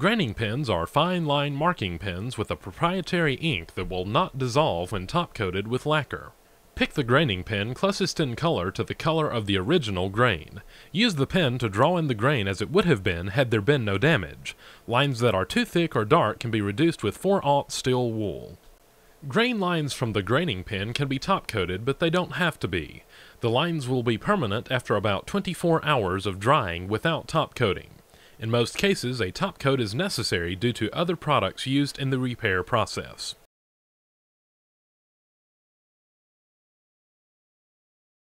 Graining pens are fine line marking pens with a proprietary ink that will not dissolve when top coated with lacquer. Pick the graining pen closest in color to the color of the original grain. Use the pen to draw in the grain as it would have been had there been no damage. Lines that are too thick or dark can be reduced with 4-aught steel wool. Grain lines from the graining pen can be top coated, but they don't have to be. The lines will be permanent after about 24 hours of drying without top coating. In most cases, a top coat is necessary due to other products used in the repair process.